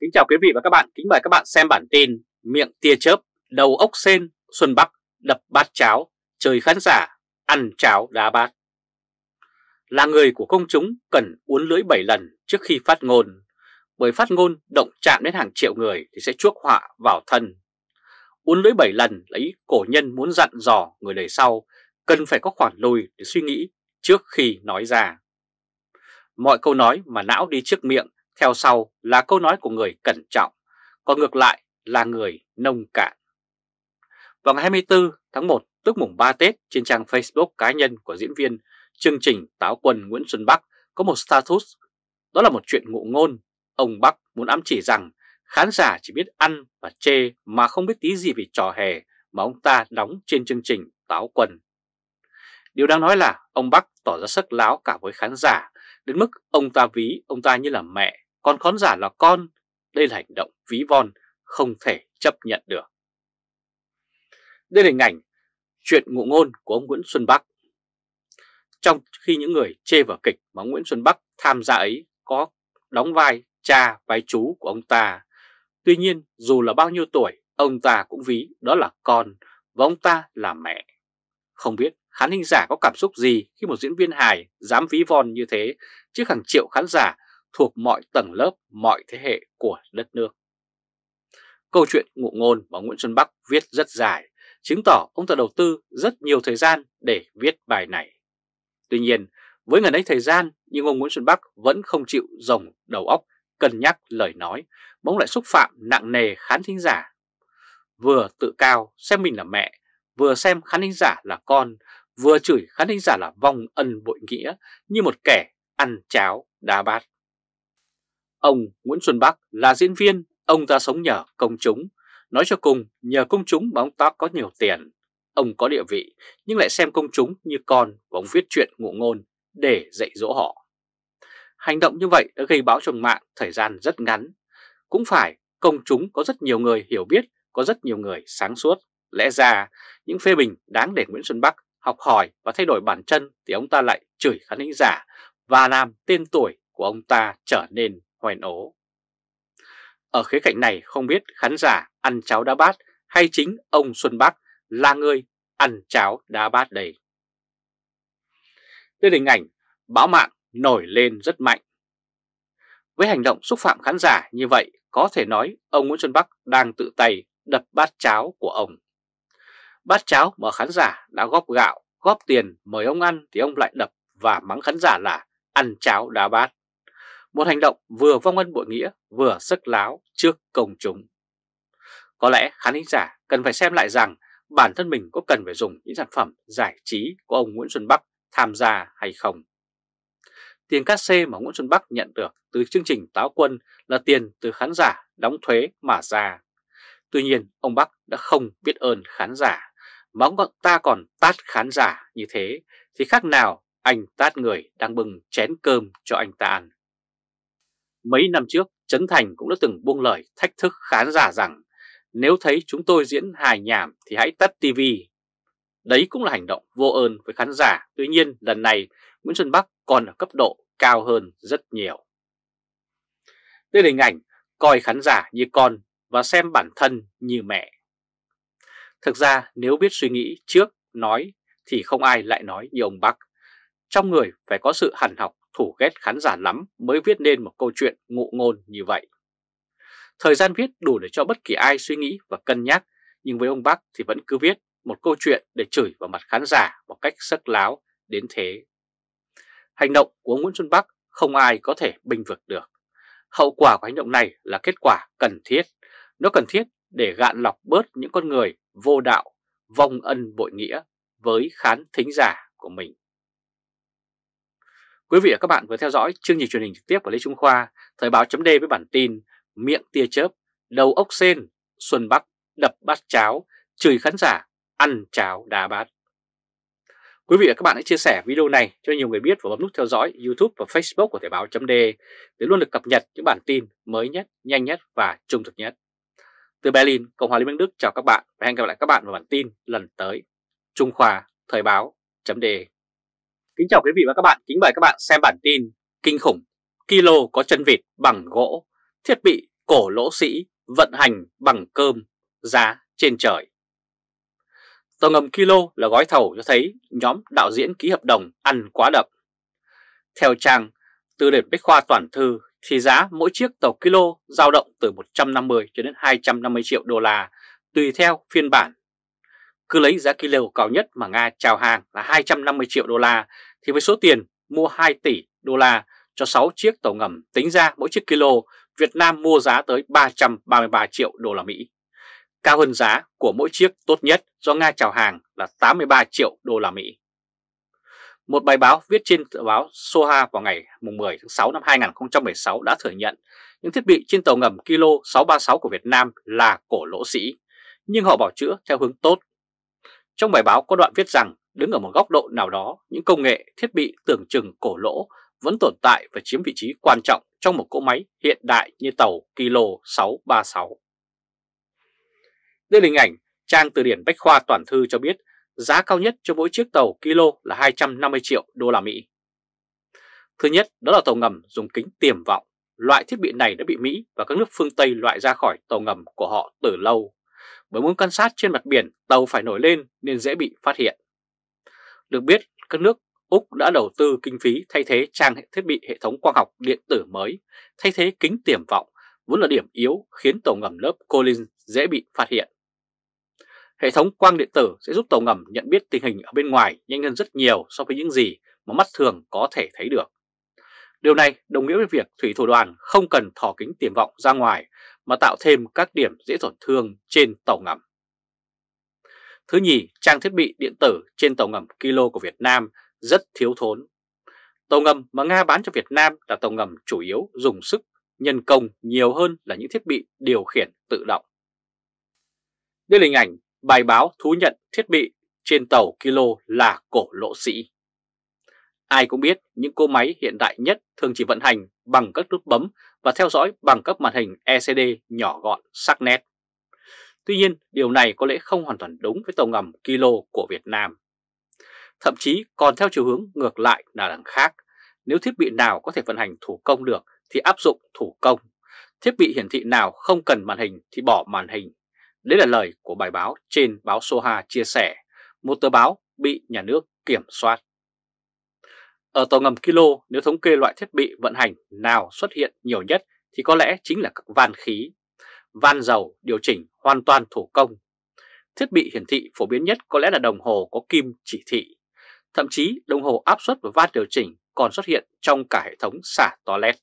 Kính chào quý vị và các bạn, kính mời các bạn xem bản tin Miệng tia chớp, đầu ốc sen, Xuân Bắc, đập bát cháo, trời khán giả, ăn cháo đá bát. Là người của công chúng cần uốn lưỡi 7 lần trước khi phát ngôn, bởi phát ngôn động chạm đến hàng triệu người thì sẽ chuốc họa vào thân. Uốn lưỡi 7 lần là ý cổ nhân muốn dặn dò người đời sau cần phải có khoản lùi để suy nghĩ trước khi nói ra. Mọi câu nói mà não đi trước miệng theo sau là câu nói của người cẩn trọng, còn ngược lại là người nông cạn. Vào ngày 24 tháng 1 tức mùng 3 Tết trên trang Facebook cá nhân của diễn viên chương trình Táo Quân Nguyễn Xuân Bắc có một status, đó là một chuyện ngụ ngôn. Ông Bắc muốn ám chỉ rằng khán giả chỉ biết ăn và chê mà không biết tí gì về trò hề mà ông ta đóng trên chương trình Táo Quân. Điều đáng nói là ông Bắc tỏ ra sức láo cả với khán giả, đến mức ông ta ví ông ta như là mẹ, còn khán giả là con. Đây là hành động ví von, không thể chấp nhận được. Đây là hình ảnh chuyện ngụ ngôn của ông Nguyễn Xuân Bắc. Trong khi những người chê vào kịch mà Nguyễn Xuân Bắc tham gia ấy có đóng vai cha, vai chú của ông ta. Tuy nhiên, dù là bao nhiêu tuổi, ông ta cũng ví đó là con và ông ta là mẹ. Không biết khán hình giả có cảm xúc gì khi một diễn viên hài dám ví von như thế trước hàng triệu khán giả thuộc mọi tầng lớp, mọi thế hệ của đất nước. Câu chuyện ngụ ngôn mà Nguyễn Xuân Bắc viết rất dài, chứng tỏ ông ta đầu tư rất nhiều thời gian để viết bài này. Tuy nhiên, với ngần ấy thời gian nhưng ông Nguyễn Xuân Bắc vẫn không chịu rồng đầu óc cân nhắc lời nói, bỗng lại xúc phạm nặng nề khán thính giả. Vừa tự cao xem mình là mẹ, vừa xem khán thính giả là con, vừa chửi khán thính giả là vong ân bội nghĩa như một kẻ ăn cháo đá bát. Ông Nguyễn Xuân Bắc là diễn viên, ông ta sống nhờ công chúng. Nói cho cùng, nhờ công chúng mà ông ta có nhiều tiền. Ông có địa vị, nhưng lại xem công chúng như con và ông viết chuyện ngụ ngôn để dạy dỗ họ. Hành động như vậy đã gây báo trong mạng thời gian rất ngắn. Cũng phải, công chúng có rất nhiều người hiểu biết, có rất nhiều người sáng suốt. Lẽ ra, những phê bình đáng để Nguyễn Xuân Bắc học hỏi và thay đổi bản chân thì ông ta lại chửi khán thính giả và làm tên tuổi của ông ta trở nên hoen ố. Ở khía cạnh này không biết khán giả ăn cháo đá bát hay chính ông Xuân Bắc là người ăn cháo đá bát đây. Đây là hình ảnh báo mạng nổi lên rất mạnh. Với hành động xúc phạm khán giả như vậy, có thể nói ông Nguyễn Xuân Bắc đang tự tay đập bát cháo của ông. Bát cháo mà khán giả đã góp gạo, góp tiền mời ông ăn thì ông lại đập và mắng khán giả là ăn cháo đá bát. Một hành động vừa vong ân bội nghĩa, vừa sức láo trước công chúng. Có lẽ khán giả cần phải xem lại rằng bản thân mình có cần phải dùng những sản phẩm giải trí của ông Nguyễn Xuân Bắc tham gia hay không. Tiền cát xê mà Nguyễn Xuân Bắc nhận được từ chương trình Táo Quân là tiền từ khán giả đóng thuế mà ra. Tuy nhiên, ông Bắc đã không biết ơn khán giả, mà ông ta còn tát khán giả như thế thì khác nào anh tát người đang bưng chén cơm cho anh ta ăn. Mấy năm trước, Trấn Thành cũng đã từng buông lời thách thức khán giả rằng nếu thấy chúng tôi diễn hài nhảm thì hãy tắt TV. Đấy cũng là hành động vô ơn với khán giả. Tuy nhiên lần này Nguyễn Xuân Bắc còn ở cấp độ cao hơn rất nhiều. Đây là hình ảnh coi khán giả như con và xem bản thân như mẹ. Thực ra nếu biết suy nghĩ trước, nói thì không ai lại nói như ông Bắc. Trong người phải có sự hẳn học thủ ghét khán giả lắm mới viết nên một câu chuyện ngụ ngôn như vậy. Thời gian viết đủ để cho bất kỳ ai suy nghĩ và cân nhắc, nhưng với ông Bắc thì vẫn cứ viết một câu chuyện để chửi vào mặt khán giả một cách sắc láo đến thế. Hành động của Nguyễn Xuân Bắc không ai có thể bình vực được. Hậu quả của hành động này là kết quả cần thiết. Nó cần thiết để gạn lọc bớt những con người vô đạo, vong ân bội nghĩa với khán thính giả của mình. Quý vị và các bạn vừa theo dõi chương trình truyền hình trực tiếp của Lê Trung Khoa, Thời báo chấm với bản tin Miệng tia chớp, đầu ốc sen, Xuân Bắc đập bát cháo, chửi khán giả, ăn cháo đá bát. Quý vị và các bạn hãy chia sẻ video này cho nhiều người biết và bấm nút theo dõi YouTube và Facebook của Thời báo chấm để luôn được cập nhật những bản tin mới nhất, nhanh nhất và trung thực nhất. Từ Berlin, Cộng hòa Liên bang Đức chào các bạn và hẹn gặp lại các bạn vào bản tin lần tới. Trung Khoa, Thời báo chấm Kính chào quý vị và các bạn, kính mời các bạn xem bản tin Kinh khủng, kilo có chân vịt bằng gỗ, thiết bị cổ lỗ sĩ vận hành bằng cơm, giá trên trời. Tàu ngầm Kilo là gói thầu cho thấy nhóm đạo diễn ký hợp đồng ăn quá đậm. Theo trang từ điển Bách Khoa Toàn Thư thì giá mỗi chiếc tàu Kilo dao động từ 150 cho đến 250 triệu đô la tùy theo phiên bản. Cứ lấy giá kilo cao nhất mà Nga chào hàng là 250 triệu đô la thì với số tiền mua 2 tỷ đô la cho 6 chiếc tàu ngầm tính ra mỗi chiếc kilo Việt Nam mua giá tới 333 triệu đô la Mỹ. Cao hơn giá của mỗi chiếc tốt nhất do Nga chào hàng là 83 triệu đô la Mỹ. Một bài báo viết trên tờ báo Soha vào ngày 10 tháng 6 năm 2016 đã thừa nhận những thiết bị trên tàu ngầm Kilo 636 của Việt Nam là cổ lỗ sĩ, nhưng họ bảo chữa theo hướng tốt. Trong bài báo có đoạn viết rằng đứng ở một góc độ nào đó, những công nghệ thiết bị tưởng chừng cổ lỗ vẫn tồn tại và chiếm vị trí quan trọng trong một cỗ máy hiện đại như tàu Kilo 636. Đây là hình ảnh trang từ điển Bách Khoa Toàn Thư cho biết giá cao nhất cho mỗi chiếc tàu Kilo là 250 triệu đô la Mỹ. Thứ nhất đó là tàu ngầm dùng kính tiềm vọng. Loại thiết bị này đã bị Mỹ và các nước phương Tây loại ra khỏi tàu ngầm của họ từ lâu. Bởi muốn quan sát trên mặt biển, tàu phải nổi lên nên dễ bị phát hiện. Được biết, các nước Úc đã đầu tư kinh phí thay thế trang thiết bị hệ thống quang học điện tử mới, thay thế kính tiềm vọng, vốn là điểm yếu khiến tàu ngầm lớp Collins dễ bị phát hiện. Hệ thống quang điện tử sẽ giúp tàu ngầm nhận biết tình hình ở bên ngoài nhanh hơn rất nhiều so với những gì mà mắt thường có thể thấy được. Điều này đồng nghĩa với việc thủy thủ đoàn không cần thò kính tiềm vọng ra ngoài mà tạo thêm các điểm dễ tổn thương trên tàu ngầm. Thứ nhì, trang thiết bị điện tử trên tàu ngầm Kilo của Việt Nam rất thiếu thốn. Tàu ngầm mà Nga bán cho Việt Nam là tàu ngầm chủ yếu dùng sức, nhân công nhiều hơn là những thiết bị điều khiển tự động. Đây là hình ảnh bài báo thú nhận thiết bị trên tàu Kilo là cổ lỗ sĩ. Ai cũng biết những cỗ máy hiện đại nhất thường chỉ vận hành bằng các nút bấm và theo dõi bằng các màn hình LCD nhỏ gọn sắc nét. Tuy nhiên, điều này có lẽ không hoàn toàn đúng với tàu ngầm Kilo của Việt Nam. Thậm chí còn theo chiều hướng ngược lại là đằng khác. Nếu thiết bị nào có thể vận hành thủ công được thì áp dụng thủ công. Thiết bị hiển thị nào không cần màn hình thì bỏ màn hình. Đấy là lời của bài báo trên báo Soha chia sẻ, một tờ báo bị nhà nước kiểm soát. Ở tàu ngầm Kilo, nếu thống kê loại thiết bị vận hành nào xuất hiện nhiều nhất thì có lẽ chính là các van khí. Van dầu điều chỉnh hoàn toàn thủ công. Thiết bị hiển thị phổ biến nhất có lẽ là đồng hồ có kim chỉ thị. Thậm chí đồng hồ áp suất và van điều chỉnh còn xuất hiện trong cả hệ thống xả toilet.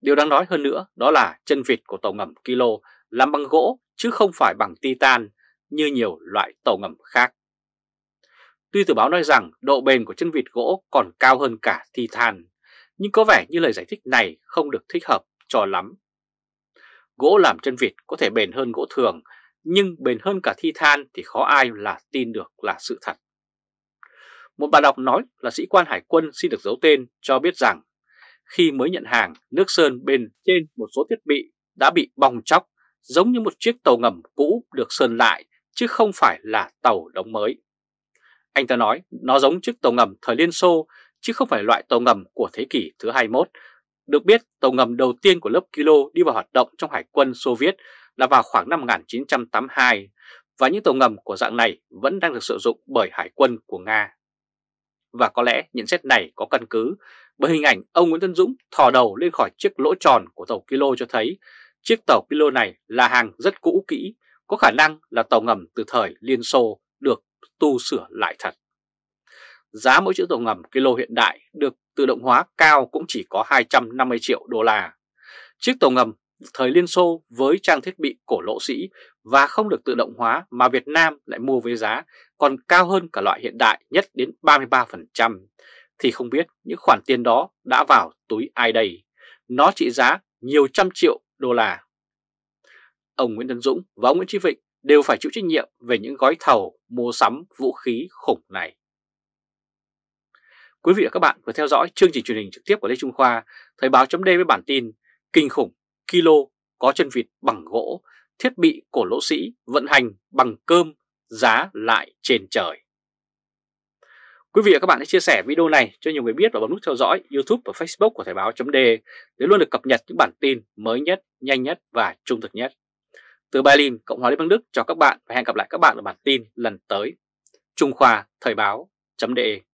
Điều đáng nói hơn nữa đó là chân vịt của tàu ngầm Kilo làm bằng gỗ chứ không phải bằng titan như nhiều loại tàu ngầm khác. Tuy tờ báo nói rằng độ bền của chân vịt gỗ còn cao hơn cả titan, nhưng có vẻ như lời giải thích này không được thích hợp cho lắm. Gỗ làm chân vịt có thể bền hơn gỗ thường, nhưng bền hơn cả thi than thì khó ai là tin được là sự thật. Một bà đọc nói là sĩ quan hải quân xin được giấu tên cho biết rằng khi mới nhận hàng, nước sơn bên trên một số thiết bị đã bị bong chóc giống như một chiếc tàu ngầm cũ được sơn lại chứ không phải là tàu đóng mới. Anh ta nói nó giống chiếc tàu ngầm thời Liên Xô chứ không phải loại tàu ngầm của thế kỷ thứ 21. Được biết, tàu ngầm đầu tiên của lớp Kilo đi vào hoạt động trong Hải quân Xô Viết là vào khoảng năm 1982 và những tàu ngầm của dạng này vẫn đang được sử dụng bởi Hải quân của Nga. Và có lẽ nhận xét này có căn cứ bởi hình ảnh ông Nguyễn Tân Dũng thò đầu lên khỏi chiếc lỗ tròn của tàu Kilo cho thấy chiếc tàu Kilo này là hàng rất cũ kỹ, có khả năng là tàu ngầm từ thời Liên Xô được tu sửa lại thật. Giá mỗi chiếc tàu ngầm Kilo hiện đại được tự động hóa cao cũng chỉ có 250 triệu đô la. Chiếc tàu ngầm thời Liên Xô với trang thiết bị cổ lỗ sĩ và không được tự động hóa mà Việt Nam lại mua với giá còn cao hơn cả loại hiện đại nhất đến 33%, thì không biết những khoản tiền đó đã vào túi ai đây. Nó trị giá nhiều trăm triệu đô la. Ông Nguyễn Tân Dũng và ông Nguyễn Chí Vịnh đều phải chịu trách nhiệm về những gói thầu mua sắm vũ khí khủng này. Quý vị và các bạn vừa theo dõi chương trình truyền hình trực tiếp của Lê Trung Khoa, Thời báo chấm với bản tin Kinh khủng, kilo có chân vịt bằng gỗ, thiết bị cổ lỗ sĩ vận hành bằng cơm, giá lại trên trời. Quý vị và các bạn hãy chia sẻ video này cho nhiều người biết và bấm nút theo dõi YouTube và Facebook của Thời báo.de để luôn được cập nhật những bản tin mới nhất, nhanh nhất và trung thực nhất. Từ Berlin, Cộng hòa Liên bang Đức cho các bạn và hẹn gặp lại các bạn ở bản tin lần tới. Trung Khoa Thời báo.de